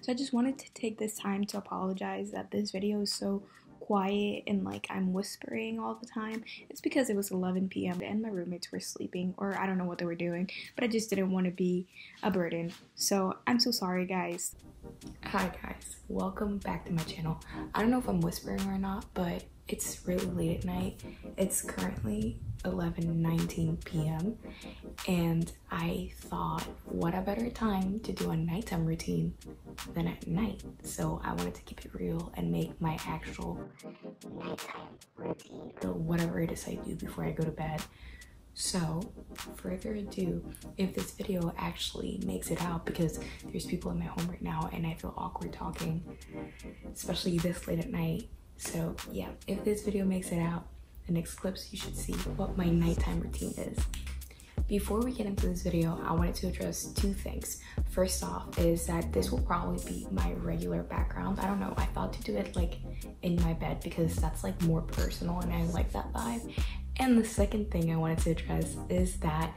So I just wanted to take this time to apologize that this video is so quiet and like I'm whispering all the time. It's because it was 11 p.m. and my roommates were sleeping or I don't know what they were doing, but I just didn't want to be a burden. So I'm so sorry guys. Hi guys, welcome back to my channel. I don't know if I'm whispering or not, but it's really late at night. It's currently 11:19 p.m. and I thought what a better time to do a nighttime routine than at night. So I wanted to keep it real and make my actual nighttime routine or whatever it is I do before I go to bed. So, further ado, if this video actually makes it out, because there's people in my home right now and I feel awkward talking, especially this late at night, so yeah, if this video makes it out, the next clips you should see what my nighttime routine is. Before we get into this video, I wanted to address two things. First off is that this will probably be my regular background. I don't know, I thought to do it like in my bed because that's like more personal and I like that vibe. And the second thing I wanted to address is that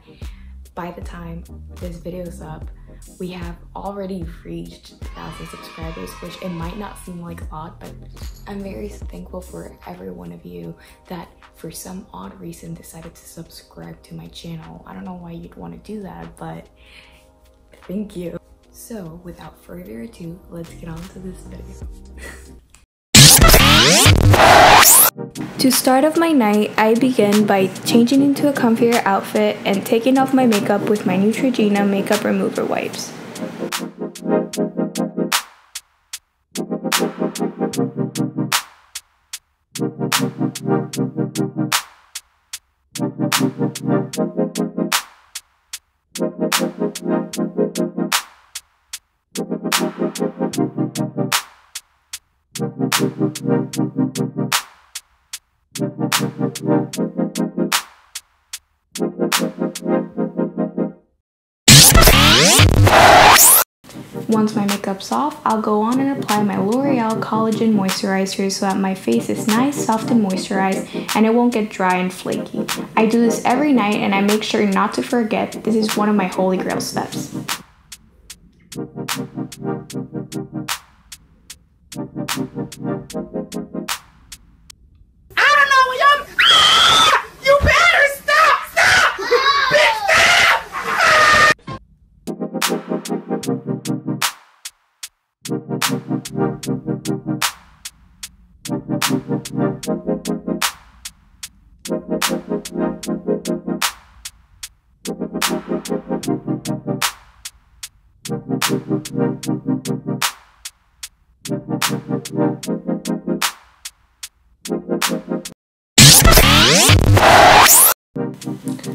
by the time this video is up, we have already reached 1,000 subscribers, which it might not seem like a lot, but I'm very thankful for every one of you that for some odd reason decided to subscribe to my channel. I don't know why you'd want to do that, but thank you. So without further ado, let's get on to this video. To start off my night, I begin by changing into a comfier outfit and taking off my makeup with my Neutrogena makeup remover wipes. Once my makeup's off, I'll go on and apply my L'Oreal Collagen Moisturizer so that my face is nice, soft, and moisturized and it won't get dry and flaky. I do this every night and I make sure not to forget this is one of my holy grail steps.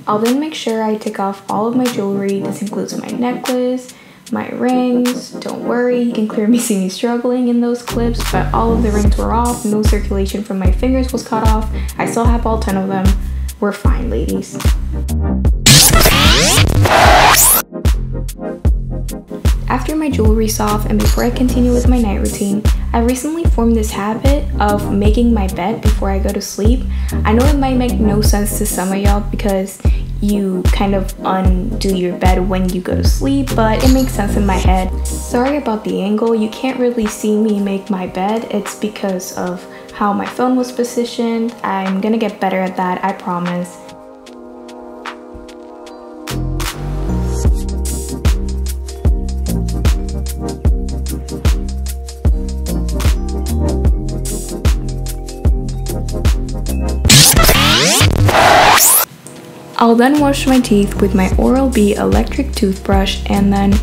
I'll then make sure I take off all of my jewelry. This includes my necklace, my rings. Don't worry, you can clearly see me struggling in those clips, but all of the rings were off, no circulation from my fingers was cut off. I still have all 10 of them. We're fine, ladies. After my jewelry's off and before I continue with my night routine, I recently formed this habit of making my bed before I go to sleep. I know it might make no sense to some of y'all because you kind of undo your bed when you go to sleep, but it makes sense in my head. Sorry about the angle, you can't really see me make my bed. It's because of how my phone was positioned. I'm gonna get better at that, I promise. I'll then wash my teeth with my Oral-B electric toothbrush and then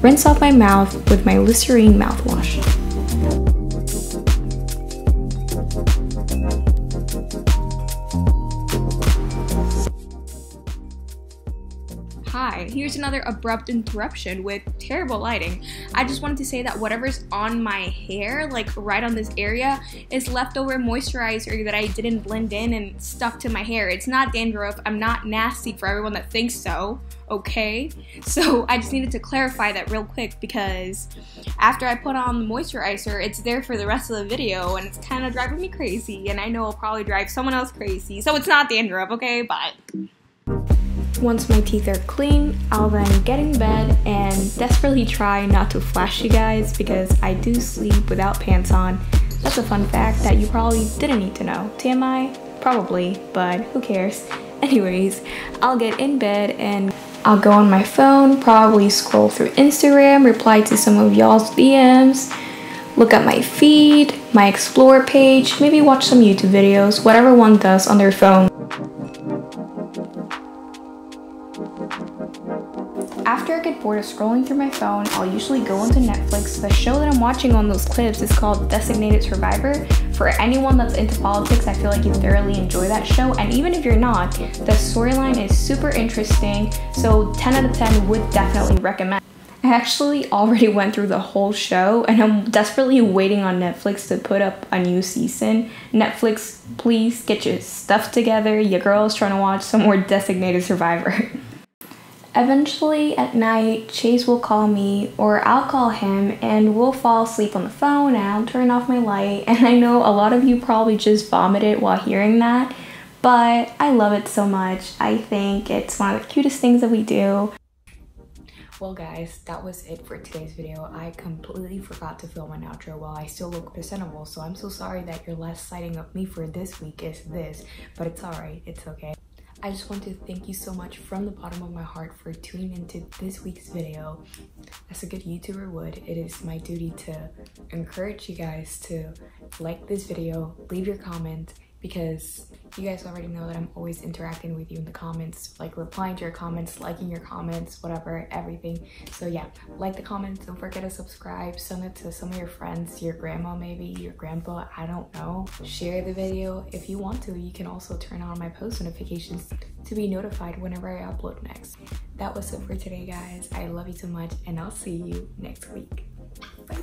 rinse off my mouth with my Listerine mouthwash. Here's another abrupt interruption with terrible lighting. I just wanted to say that whatever's on my hair, like right on this area, is leftover moisturizer that I didn't blend in and stuck to my hair. It's not dandruff. I'm not nasty for everyone that thinks so, okay? So I just needed to clarify that real quick because after I put on the moisturizer, it's there for the rest of the video and it's kind of driving me crazy and I know it'll probably drive someone else crazy. So it's not dandruff, okay? But Once my teeth are clean, I'll then get in bed and desperately try not to flash you guys because I do sleep without pants on. That's a fun fact that you probably didn't need to know. TMI? Probably, but who cares? Anyways, I'll get in bed and I'll go on my phone, probably scroll through Instagram, reply to some of y'all's DMs, look at my feed, my explore page, maybe watch some YouTube videos, whatever one does on their phone. Bored of scrolling through my phone, I'll usually go into Netflix. The show that I'm watching on those clips is called Designated Survivor. For anyone that's into politics, I feel like you thoroughly enjoy that show. And even if you're not, the storyline is super interesting. So 10 out of 10 would definitely recommend. I actually already went through the whole show and I'm desperately waiting on Netflix to put up a new season. Netflix, please get your stuff together. Your girl is trying to watch some more Designated Survivor. Eventually, at night, Chase will call me or I'll call him and we'll fall asleep on the phone and I'll turn off my light. And I know a lot of you probably just vomited while hearing that, but I love it so much. I think it's one of the cutest things that we do. Well guys, that was it for today's video. I completely forgot to film an outro while I still look presentable, so I'm so sorry that your last sighting of me for this week is this, but it's alright, it's okay. I just want to thank you so much from the bottom of my heart for tuning into this week's video. As a good YouTuber would, it is my duty to encourage you guys to like this video, leave your comment, because you guys already know that I'm always interacting with you in the comments, like replying to your comments, liking your comments, whatever, everything. So yeah, like the comments, don't forget to subscribe, send it to some of your friends, your grandma maybe, your grandpa, I don't know. Share the video if you want to. You can also turn on my post notifications to be notified whenever I upload next. That was it for today, guys. I love you so much, and I'll see you next week. Bye.